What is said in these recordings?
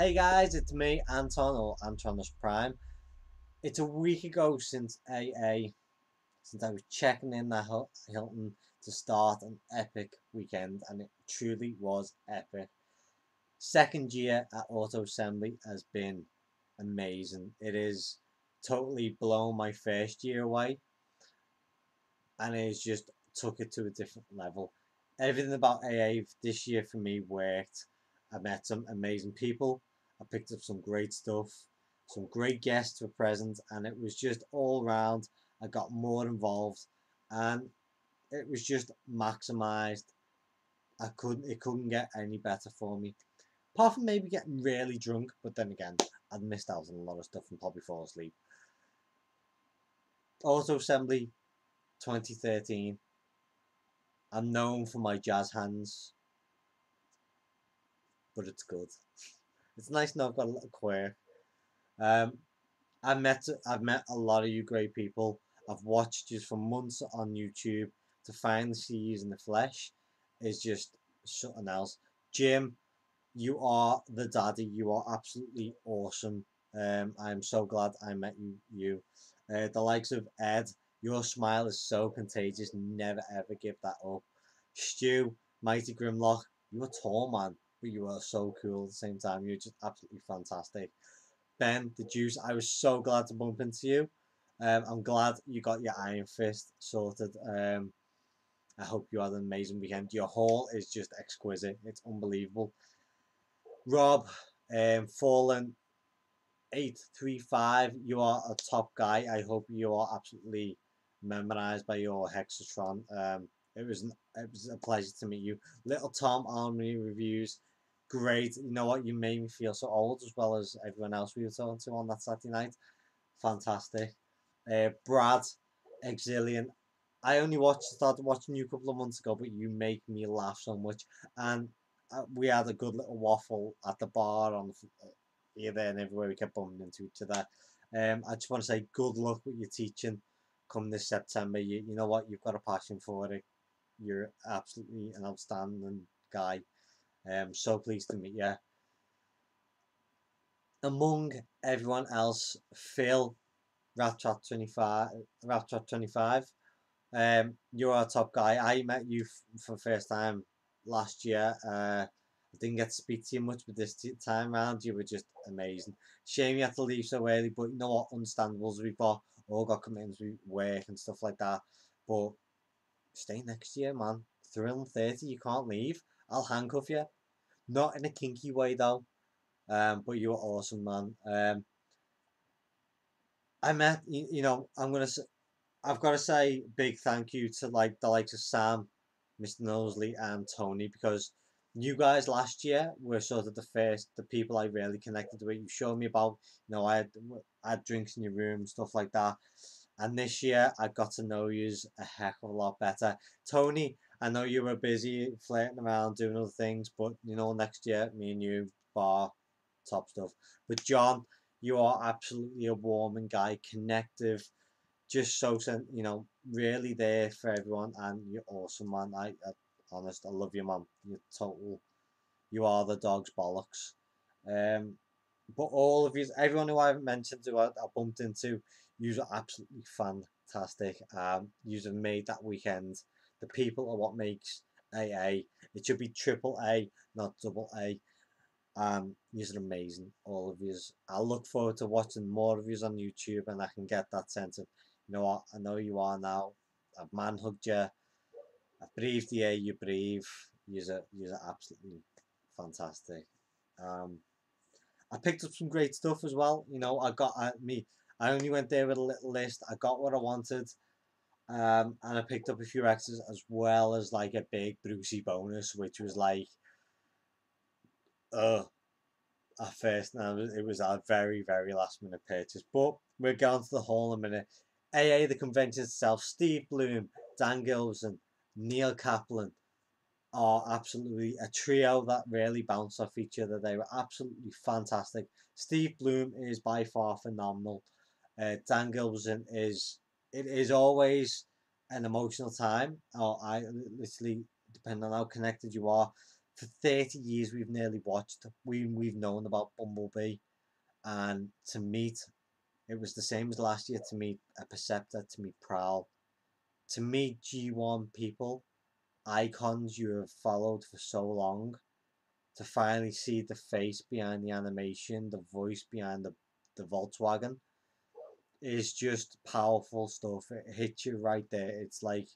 Hey guys, it's me, Anton, or Antronus Prime. It's a week ago since AA, since I was checking in the Hilton to start an epic weekend, and it truly was epic. Second year at Auto Assembly has been amazing. It is totally blown my first year away, and it's just took it to a different level. Everything about AA this year for me worked. I met some amazing people. I picked up some great stuff. Some great guests were present, and it was just all round. I got more involved, and it was just maximized. I couldn't. It couldn't get any better for me. Apart from maybe getting really drunk, but then again, I'd missed out on a lot of stuff and probably fall asleep. Auto Assembly 2013. I'm known for my jazz hands, but it's good. It's nice now I've got a little queer. Um, I met I've met a lot of you great people. I've watched you for months on YouTube. To finally see you in the flesh is just something else. Jim, you are the daddy. You are absolutely awesome. Um, I'm so glad I met you. You, uh, the likes of Ed. Your smile is so contagious. Never ever give that up. Stu, Mighty Grimlock, you're a tall man, but you are so cool at the same time. You're just absolutely fantastic. Ben, the Juice, I was so glad to bump into you. Um, I'm glad you got your Iron Fist sorted. Um, I hope you had an amazing weekend. Your haul is just exquisite. It's unbelievable. Rob, um, Fallen, 835, you are a top guy. I hope you are absolutely memorized by your Hexatron. Um, it was it was a pleasure to meet you. Little Tom Army reviews, great. You know what? You made me feel so old as well as everyone else we were talking to on that Saturday night. Fantastic. Uh, Brad, Exilian. I only watched started watching you a couple of months ago, but you make me laugh so much. And uh, we had a good little waffle at the bar on the, uh, here, there, and everywhere. We kept bumping into each other. Um, I just want to say good luck with your teaching come this September. You, you know what? You've got a passion for it. You're absolutely an outstanding guy. Um, so pleased to meet you. Among everyone else, Phil, Raptrap 25, Raptrap 25, um, you're our top guy. I met you for the first time last year. Uh, I didn't get to speak to you much, but this time around, you were just amazing. Shame you had to leave so early, but you know what? Understandable. We've got all got commitments with work and stuff like that. But stay next year, man. Thrill 30, you can't leave. I'll handcuff you. Not in a kinky way, though. Um, but you were awesome, man. Um, I met, you, you know, I'm to, I've got to say big thank you to like the likes of Sam, Mr. Knowsley, and Tony because you guys last year were sort of the first, the people I really connected with. You showed me about, you know, I had, I had drinks in your room, stuff like that. And this year, I got to know you a heck of a lot better. Tony, I know you were busy flirting around doing other things, but you know, next year, me and you, bar, top stuff. But John, you are absolutely a warming guy, connective, just so, you know, really there for everyone, and you're awesome, man. I, I honest, I love you, man. You're total, you are the dog's bollocks. Um, but all of you, everyone who I've mentioned, who I, I bumped into, you are absolutely fantastic. Um, you have made that weekend. The people are what makes AA. It should be triple A, not double A. Um, you are amazing, all of you. I look forward to watching more of you on YouTube, and I can get that sense of, you know what, I know you are now. I've man hugged you. I've breathed the air you breathe. You're, you're absolutely fantastic. Um, I picked up some great stuff as well. You know, I got uh, me. I only went there with a little list. I got what I wanted, um, and I picked up a few extras as well as like a big Brucey bonus, which was like, uh, at first now it was our very very last minute purchase. But we're going to the hall in a minute. AA the convention itself. Steve Blum, Dan Gilvezan, Neil Kaplan, are absolutely a trio that really bounce off each other. They were absolutely fantastic. Steve Blum is by far phenomenal. Uh, Dan Gilvezan is it is always an emotional time. Or I literally depending on how connected you are. for 30 years we've nearly watched, we, we've known about Bumblebee. And to meet, it was the same as last year to meet a Perceptor, to meet Prowl, to meet G1 people, icons you have followed for so long, to finally see the face behind the animation, the voice behind the, the Volkswagen is just powerful stuff. It hits you right there. It's like,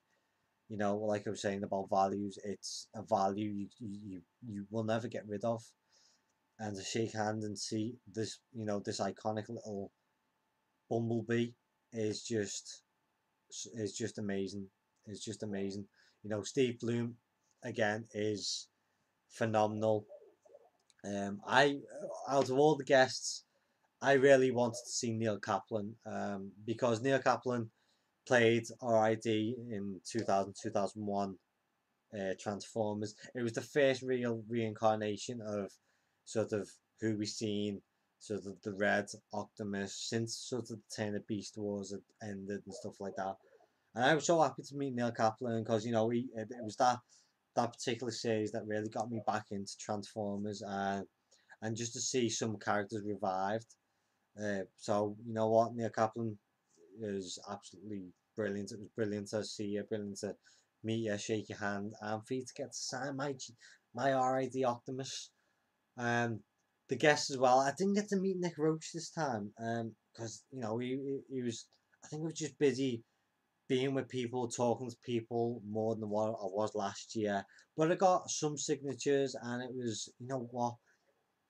you know, like I was saying about values, it's a value you you you will never get rid of. And to shake hands and see this, you know, this iconic little bumblebee is just is just amazing. It's just amazing. You know, Steve Blum again is phenomenal. Um, I out of all the guests, I really wanted to see Neil Kaplan um, because Neil Kaplan played RID in 2000 2001 uh, Transformers. It was the first real reincarnation of sort of who we've seen sort of the Red Optimus since sort of the Turn of Beast Wars had ended and stuff like that. And I was so happy to meet Neil Kaplan because you know he it, it was that that particular series that really got me back into Transformers and and just to see some characters revived. Uh, so you know what, Neil Kaplan is absolutely brilliant. It was brilliant to see you, brilliant to meet you, shake your hand, and for you to get to sign my my RID Optimus. Um, the guests as well. I didn't get to meet Nick Roche this time, um, because you know he he was. I think he was just busy being with people, talking to people more than what I was last year. But I got some signatures, and it was you know what,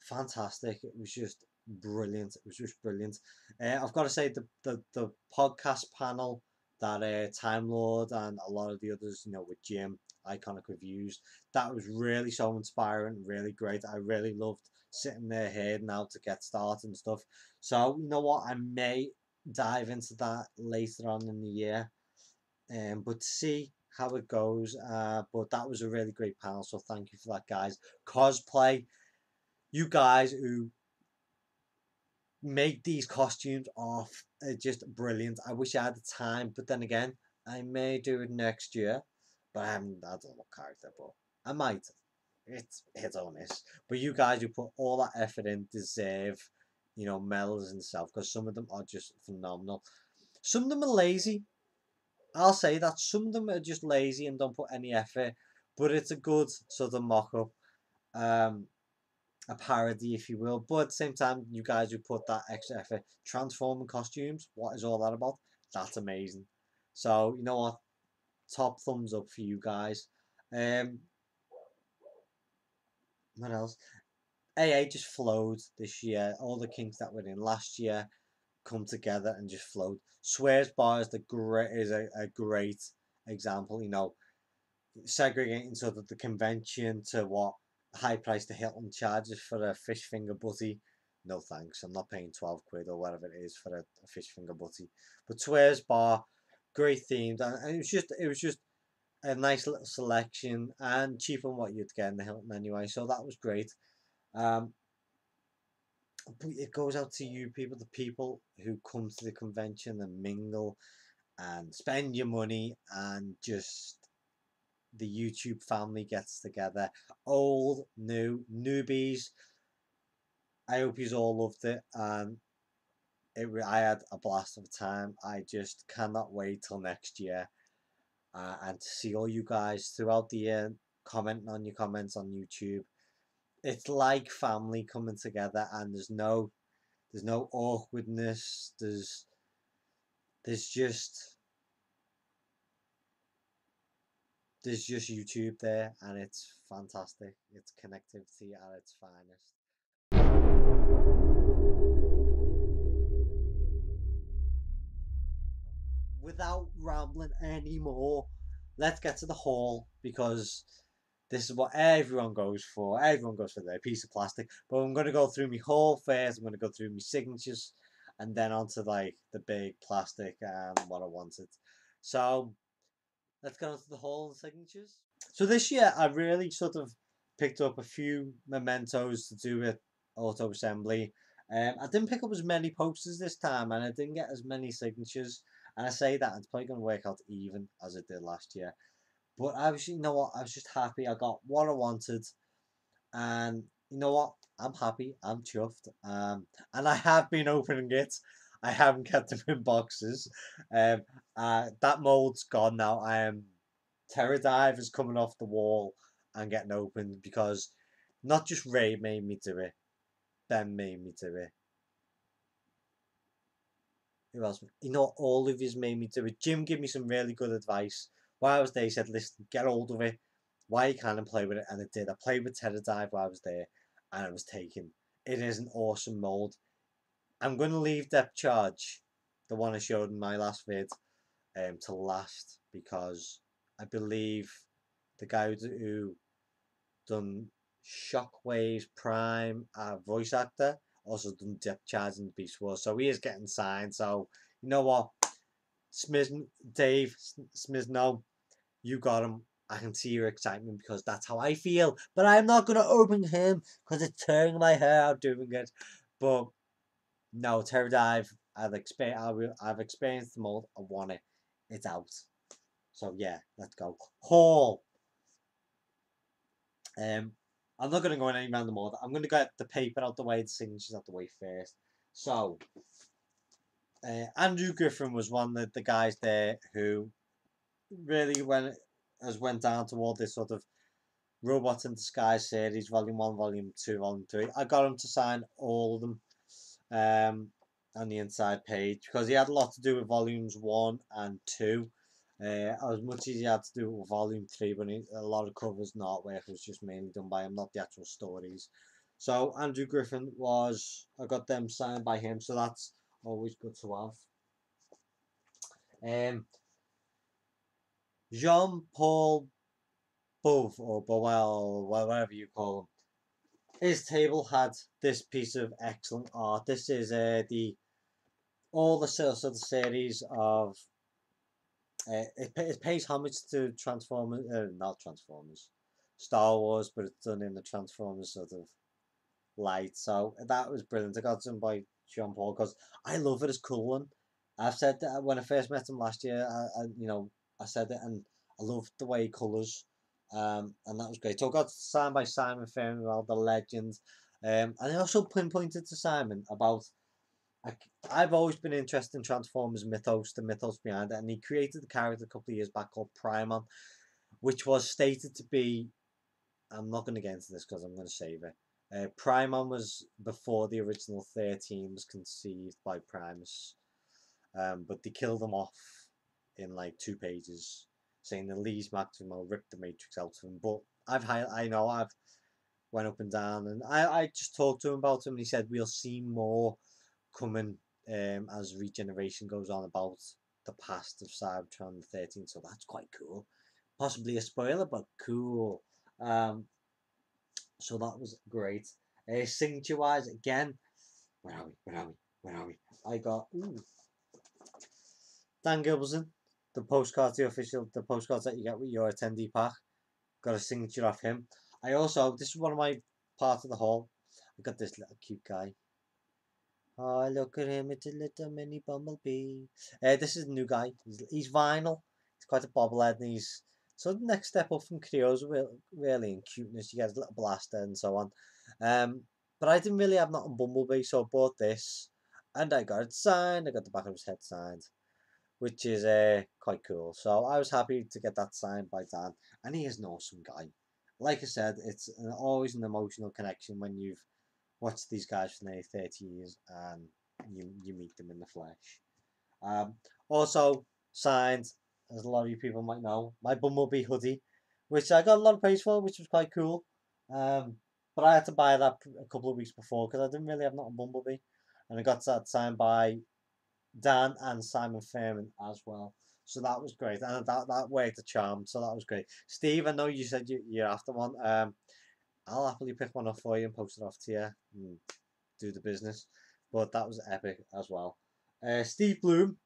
fantastic. It was just brilliant. It was just brilliant. Uh, I've got to say the the the podcast panel that uh, Time Lord and a lot of the others, you know, with Jim, iconic reviews, that was really so inspiring, really great. I really loved sitting there hearing out to get started and stuff. So you know what, I may dive into that later on in the year, um, but see how it goes. Uh, but that was a really great panel, so thank you for that, guys. Cosplay, you guys who make these costumes off are just brilliant. I wish I had the time, but then again, I may do it next year. But I haven't, I don't know character, but I might. It's hit or miss. But you guys who put all that effort in deserve, you know, medals and stuff because some of them are just phenomenal. Some of them are lazy. I'll say that some of them are just lazy and don't put any effort, but it's a good sort of mock up. Um, a parody, if you will. But at the same time, you guys who put that extra effort, transforming costumes, what is all that about? That's amazing. So you know what? Top thumbs up for you guys. Um, what else? AA just flowed this year. All the kinks that were in last year come together and just flowed. Swerve's bar is the great is a, a great example. You know, segregating sort of the convention to what high price the Hilton charges for a fish finger butty. No thanks, I'm not paying 12 quid or whatever it is for a, a fish finger butty. But Swerve's Bar, great themed, and it was just it was just a nice little selection and cheaper than what you'd get in the Hilton anyway. So that was great. Um, but it goes out to you people, the people who come to the convention and mingle and spend your money and just the YouTube family gets together. Old, new, newbies. I hope you all loved it. And it, I had a blast of time. I just cannot wait till next year. Uh, and to see all you guys throughout the year commenting on your comments on YouTube. It's like family coming together and there's no there's no awkwardness. There's there's just there's just YouTube there and it's fantastic. It's connectivity at its finest. Without rambling anymore, let's get to the haul because this is what everyone goes for. Everyone goes for their piece of plastic. But I'm going to go through my haul first. I'm going to go through my signatures and then onto like the big plastic and what I wanted. So let's get on to the haul and signatures. So this year I really sort of picked up a few mementos to do with auto assembly. Um, I didn't pick up as many posters this time and I didn't get as many signatures. And I say that it's probably going to work out even as it did last year. But I was, you know what, I was just happy. I got what I wanted. and you know what? I'm happy. I'm chuffed. Um, and I have been opening it. I haven't kept them in boxes. Um, uh, that mold's gone now. I am Terradive is coming off the wall and getting opened because not just Ray made me do it. Ben made me do it. Who else? You know, all of yous made me do it. Jim gave me some really good advice. While I was there, he said, listen, get hold of it. Why you can't play with it? And it did. I played with Terradive while I was there and it was taken. It is an awesome mold. I'm going to leave Depth Charge, the one I showed in my last vid, um, to last because I believe the guy who done Shockwaves Prime uh, voice actor also done Depth Charge in the Beast Wars, so he is getting signed. So you know what, Smith, Dave, Smith, no, you got him. I can see your excitement because that's how I feel. But I'm not to open him because it's tearing my hair out doing it. But no, Terradive, I've, exper- I've experienced the mold. I want it. It's out. So yeah, let's go. Haul. Um, I'm not going to go in any random order. I'm going to get the paper out the way, the signatures out the way first. So, uh, Andrew Griffin was one of the guys there who really went has went down toward this sort of Robot in Disguise series, Volume 1, Volume 2, Volume 3. I got him to sign all of them um, on the inside page because he had a lot to do with Volumes 1 and 2. Uh, as much as he had to do with Volume 3, but he, a lot of covers and artwork was just mainly done by him, not the actual stories. So Andrew Griffin was, I got them signed by him, so that's always good to have. Um, Jean Paul Bove or Boel, whatever you call him. His table had this piece of excellent art. This is uh, the all the sales of the series of uh, it, it pays homage to Transformers, uh, not Transformers, Star Wars, but it's done in the Transformers sort of light. So that was brilliant. I got done by Jean Paul because I love it as cool one. I've said that when I first met him last year. I, I you know I said it, and I loved the way he colours, um, and that was great. So I got signed by Simon Furman, the legend, um, and I also pinpointed to Simon about. I, I've always been interested in Transformers mythos, the mythos behind it, and he created the character a couple of years back called Primon, which was stated to be. I'm not going to get into this because I'm going to save it. Uh, Primon was before the original 13 was conceived by Primus, um, but they killed him off in like two pages saying that Liege Maximo ripped the Matrix out of him. But I've I know I've went up and down and I, I just talked to him about him and he said we'll see more coming um, as regeneration goes on about the past of Cybertron 13 so that's quite cool. Possibly a spoiler but cool. Um, so that was great. Uh, signature wise again where are we? Where are we? Where are we? I got ooh, Dan Gilvezan the postcards, the official, the postcards that you get with your attendee pack. Got a signature off him. I also, this is one of my parts of the haul. I got this little cute guy. Oh, look at him, it's a little mini bumblebee. Uh, this is a new guy. He's, he's vinyl. He's quite a bobblehead and he's so the next step up from Kre-O's really in cuteness. You get a little blaster and so on. Um, but I didn't really have nothing Bumblebee, so I bought this. And I got it signed. I got the back of his head signed which is uh, quite cool. So I was happy to get that signed by Dan, and he is an awesome guy. Like I said, it's an, always an emotional connection when you've watched these guys for nearly 30 years and you, you meet them in the flesh. Um, also, signed, as a lot of you people might know, my Bumblebee hoodie, which I got a lot of praise for, which was quite cool. Um, but I had to buy that a couple of weeks before because I didn't really have nothing Bumblebee. And I got that signed by Dan and Simon Furman as well. So that was great, and that that worked a charm. So that was great. Steve, I know you said you, you're after one. Um, I'll happily pick one up for you and post it off to you and do the business. But that was epic as well. Uh, Steve Blum,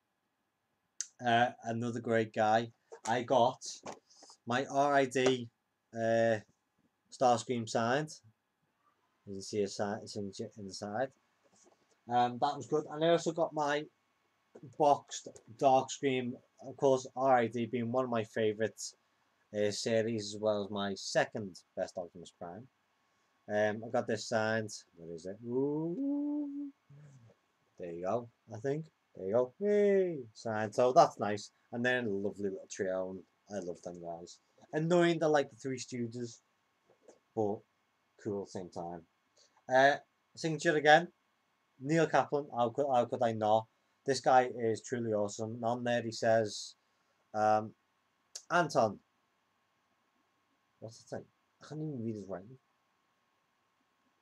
uh, another great guy. I got my RID uh, Starscream signed. You can see a signature inside. Um, that was good. And I also got my boxed Dark Scream, of course, RID being one of my favourite uh, series as well as my second best Optimus Prime. Um, I got this signed. What is it? Ooh. There you go. I think. There you go. Hey, signed. So that's nice. And then a lovely little trio. I love them guys. Annoying they're like the Three Stooges, but cool at the same time. Uh, signature again. Neil Kaplan. How could how could I not? This guy is truly awesome. And on there he says, um, Anton. What's it say? I can't even read his writing.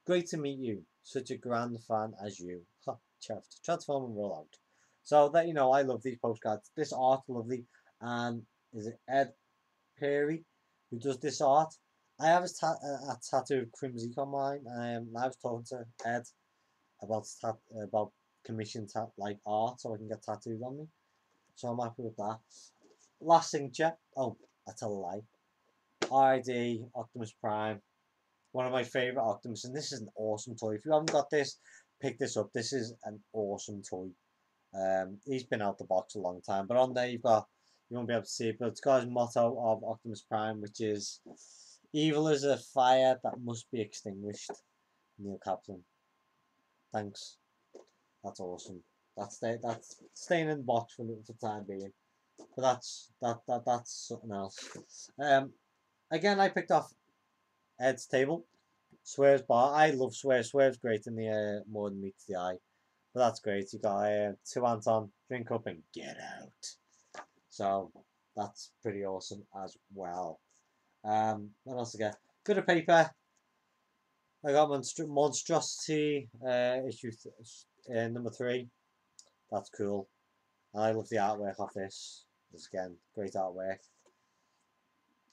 Great to meet you. Such a grand fan as you. Ha, chuffed. Transform and roll out. So that you know, I love these postcards. This art lovely. And is it Ed Perry who does this art? I have a, ta- a, tattoo of Crimson on mine. Um, I was talking to Ed about about commission tat like art so I can get tattooed on me. So I'm happy with that. Last signature. Oh, I tell a lie. RID Optimus Prime. One of my favourite Optimus, and this is an awesome toy. If you haven't got this, pick this up. This is an awesome toy. Um, he's been out the box a long time, but on there you've got you won't be able to see it, but it's got his motto of Optimus Prime, which is "Evil is a fire that must be extinguished." Neil Kaplan. Thanks. That's awesome. That's stay, that's staying in the box for the time being. But that's that that that's something else. Um, again, I picked off Ed's table. Swerve's bar. I love Swerve. Swerve's great in the uh, more than meets the eye. But that's great. You got uh, two Anton, drink up and get out. So that's pretty awesome as well. Um, what else I get? Bit of paper. I got Monstr- Monstrosity uh, issue uh, number three. That's cool. I love the artwork of this. This again, great artwork.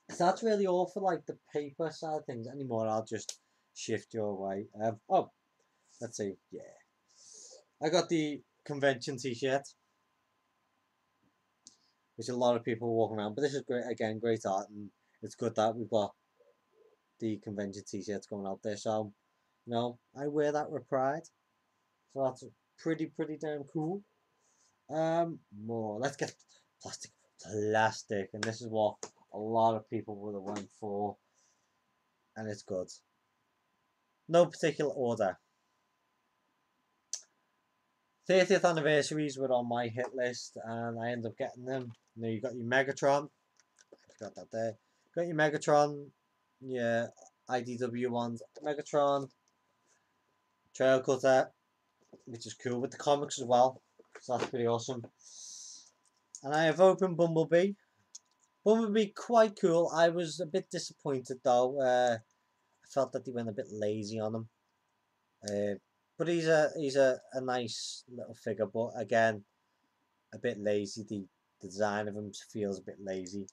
So that's really all for like the paper side of things. Anymore, I'll just shift your way. Um, oh, let's see. Yeah, I got the convention T-shirt, which a lot of people are walking around. But this is great. Again, great art, and it's good that we've got the convention T-shirts going out there. So, you know, I wear that with pride. So that's pretty, pretty damn cool. Um, more. Let's get plastic, plastic, and this is what a lot of people would have went for, and it's good. No particular order. 30th anniversaries were on my hit list, and I ended up getting them. Know, you got your Megatron. I forgot that there. Got your Megatron, yeah, IDW ones. Megatron, Trailcutter, which is cool with the comics as well. So that's pretty awesome. And I have opened Bumblebee. Bumblebee quite cool. I was a bit disappointed though. Uh, I felt that they went a bit lazy on him. Uh, but he's a he's a, a nice little figure. But again, a bit lazy. The, the design of him feels a bit lazy.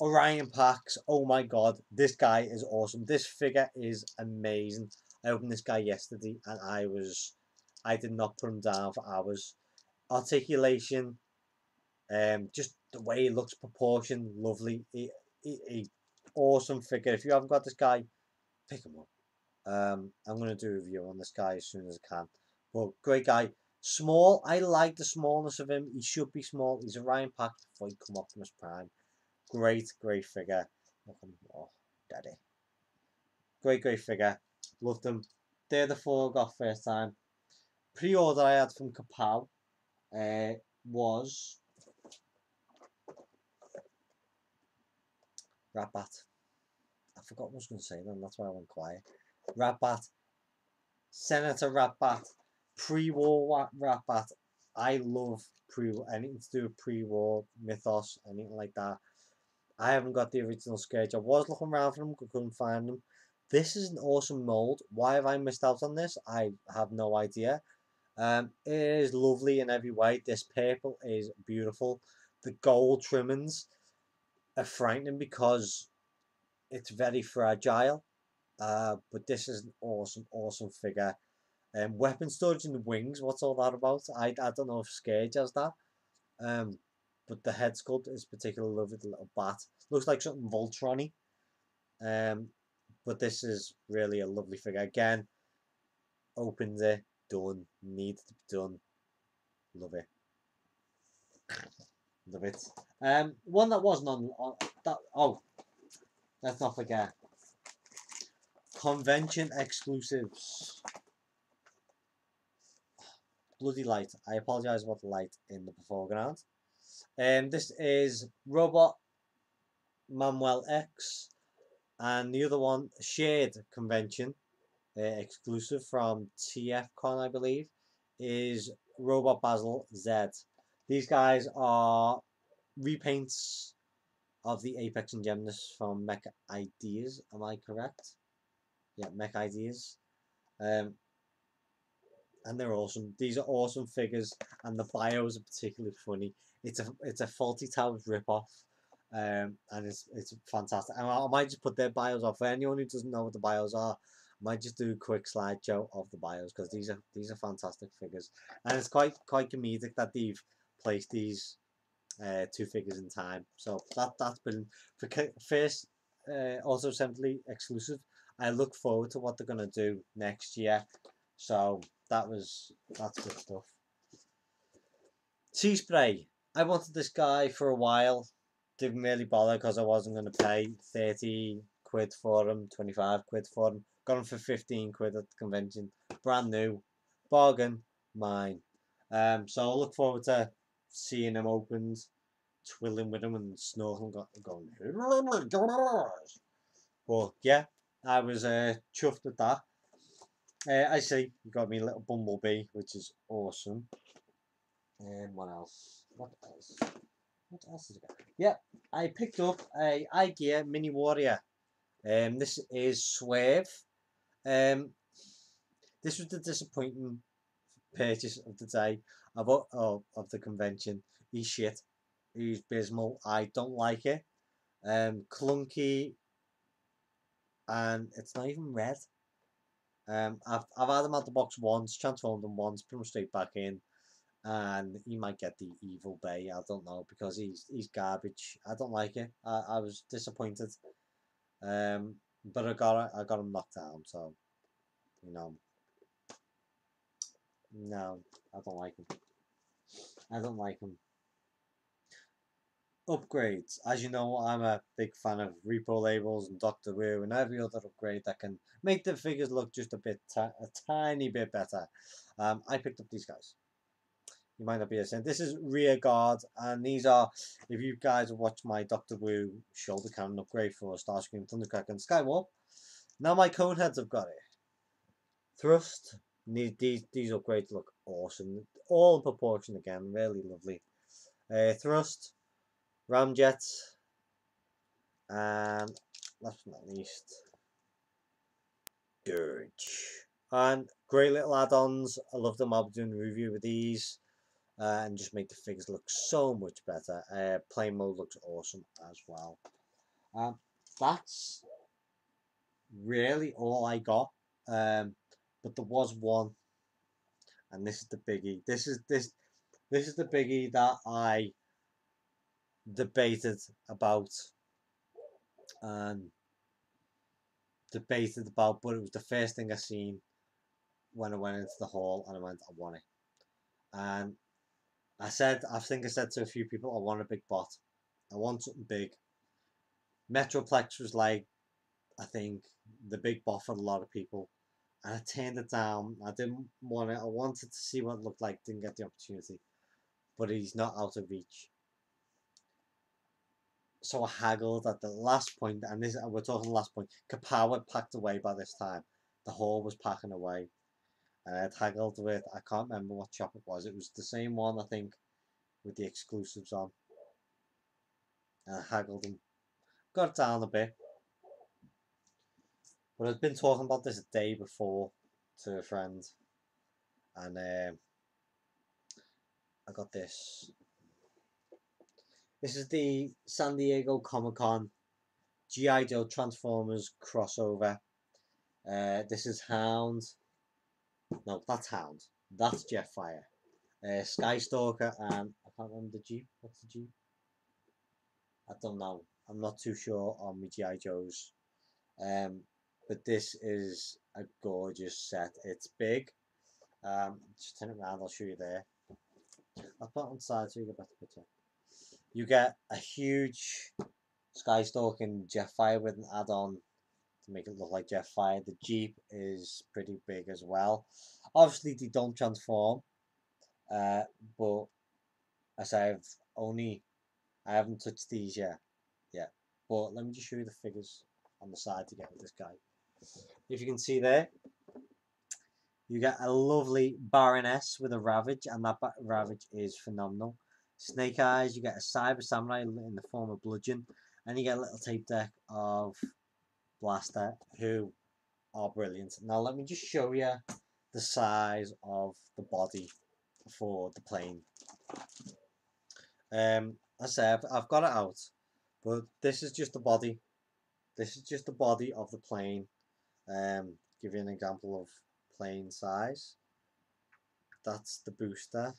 Orion Pax. Oh my god, this guy is awesome. This figure is amazing. I opened this guy yesterday and I was I did not put him down for hours. Articulation, um, just the way he looks, proportion, lovely. He, he, he, awesome figure. If you haven't got this guy, pick him up. Um, I'm gonna do a review on this guy as soon as I can. But great guy. Small. I like the smallness of him. He should be small. He's Orion Pax before he come Optimus Prime. Great, great figure. Oh, daddy. Great, great figure. Loved them. They're the four got first time. Pre-order I had from Kapow uh, was Ratbat. I forgot what I was going to say then, that's why I went quiet. Ratbat. Senator Ratbat. Pre-war Ratbat. I love pre anything to do with pre-war mythos, anything like that. I haven't got the original sketch. I was looking around for them, couldn't find them. This is an awesome mold. Why have I missed out on this? I have no idea. Um, it is lovely in every way. This purple is beautiful. The gold trimmings are frightening because it's very fragile. Uh, but this is an awesome, awesome figure. Um, weapon storage in the wings. What's all that about? I, I don't know if Scourge has that. Um, but the head sculpt is particularly lovely. The little bat looks like something Voltron-y. Um, but this is really a lovely figure. Again, opens it, done, needs to be done. Love it. Love it. Um, one that wasn't on, on that. Oh, let's not forget. convention exclusives. Bloody light. I apologise about the light in the foreground. Um, this is Robot Manuel X, and the other one, Shared Convention, exclusive from TFCon, I believe, is Robot Basil Z. These guys are repaints of the Apex and Gemnus from Mech Ideas. Am I correct? Yeah, Mech Ideas. Um, and they're awesome. These are awesome figures, and the bios are particularly funny. It's a it's a Fawlty Towers ripoff, um, and it's it's fantastic. And I, might just put their bios off for anyone who doesn't know what the bios are. Might just do a quick slideshow of the bios because these are these are fantastic figures, and it's quite quite comedic that they've placed these uh, two figures in time. So that that's been for first uh, also simply exclusive. I look forward to what they're gonna do next year. So that was that's good stuff. Seaspray. I wanted this guy for a while. Didn't really bother because I wasn't gonna pay thirty quid for him, twenty five quid for him. Got him for fifteen quid at the convention. Brand new, bargain, mine. Um, so I look forward to seeing him opened, twirling with him and snorkeling, going. But yeah, I was uh, chuffed with that. Uh, I see you got me a little bumblebee, which is awesome. And what else? What else? What else is it? Yeah, I picked up a iGear Mini Warrior. Um, this is Swerve. Um, this was the disappointing purchase of the day of, of, of the convention. He's shit. He's abysmal. I don't like it. Um, clunky. And it's not even red. Um, I've, I've had him out the box once, transformed him once, put him straight back in. And he might get the evil bay. I don't know because he's he's garbage. I don't like it. I, I was disappointed. Um, but I got I got him knocked down. So, you know, no, I don't like him. I don't like him. Upgrades. As you know, I'm a big fan of Repro labels and Dr. Wu and every other upgrade that can make the figures look just a bit, a tiny bit better. Um, I picked up these guys. You might not be saying this is rear guard, and these are if you guys watch my Dr. Wu shoulder cannon upgrade for Starscream, Thundercracker, and Skywarp. Now my cone heads have got it. Thrust, these, these upgrades look awesome. All in proportion again, really lovely. Uh, thrust, ramjets, and last but not least, Dirge. And great little add-ons. I love them. I'll be doing a review with these. Uh, and just make the figures look so much better. Uh, play mode looks awesome as well. Um, that's really all I got. Um, but there was one, and this is the biggie. This is this this is the biggie that I debated about and debated about, but it was the first thing I seen when I went into the hall and I went, I want it. And I said, I think I said to a few people, I want a big bot. I want something big. Metroplex was like, I think, the big bot for a lot of people and I turned it down. I didn't want it. I wanted to see what it looked like. Didn't get the opportunity, but he's not out of reach. So I haggled at the last point, and this we're talking last point. Kapow had packed away by this time. The hall was packing away, and I haggled with. I can't remember what shop it was. It was the same one, I think, with the exclusives on. And I haggled and got it down a bit, but I'd been talking about this a day before to a friend, and uh, I got this. This is the San Diego Comic Con G.I. Joe Transformers crossover. Uh, this is Hound. No, that's Hound. That's Jetfire. Uh, Skystriker and I can't remember the Jeep. What's the Jeep? I don't know. I'm not too sure on my G.I. Joes. Um, but this is a gorgeous set. It's big. Um, just turn it around, I'll show you there. I'll put it on side so you get a better picture. You get a huge Skystalking Jetfire with an add-on to make it look like Jetfire. The Jeep is pretty big as well. Obviously, they don't transform, uh, but as I've only, I haven't touched these yet. Yeah, but let me just show you the figures on the side to get with this guy. If you can see there, you get a lovely Baroness with a Ravage, and that Ravage is phenomenal. Snake Eyes, you get a Cyber Samurai in the form of Bludgeon, and you get a little tape deck of Blaster, who are brilliant. Now let me just show you the size of the body for the plane. Um, I say I've, I've got it out, but this is just the body. This is just the body of the plane. Um, give you an example of plane size. That's the booster.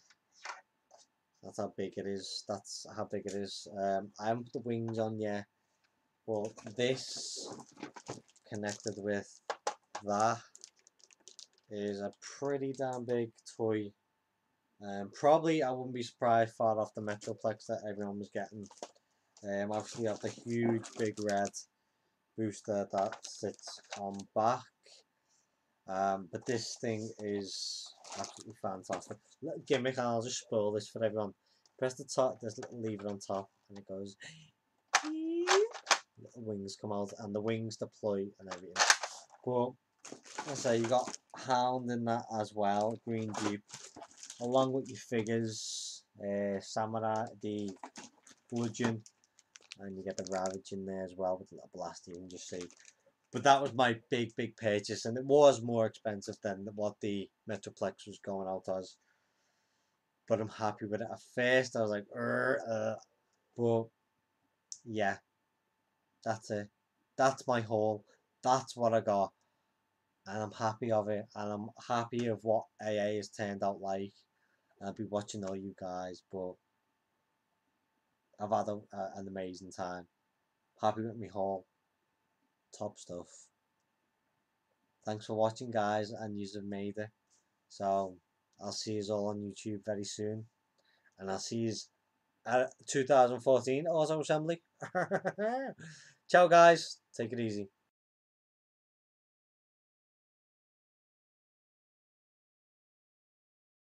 That's how big it is. That's how big it is. Um, I haven't put the wings on yet. But this connected with that is a pretty damn big toy. Um, probably I wouldn't be surprised far off the Metroplex that everyone was getting. Um, obviously you have the huge big red booster that sits on back. Um, but this thing is absolutely fantastic. Little gimmick, I'll just spoil this for everyone. Press the top, there's a little lever on top, and it goes. Wings come out, and the wings deploy and everything. But I say you got Hound in that as well, Green Jeep, along with your figures, uh, Samurai, the Bludgeon, and you get the Ravage in there as well with the little blaster. You can just see but that was my big, big purchase, and it was more expensive than what the Metroplex was going out as. But I'm happy with it. At first, I was like, uh, but yeah, that's it. That's my haul. That's what I got. And I'm happy of it. And I'm happy of what AA has turned out like. I'll be watching all you guys, but I've had a, an amazing time. Happy with my haul top stuff. Thanks for watching guys and you've made it. So I'll see you all on YouTube very soon. And I'll see you at 2014 Auto Assembly. Ciao guys. Take it easy.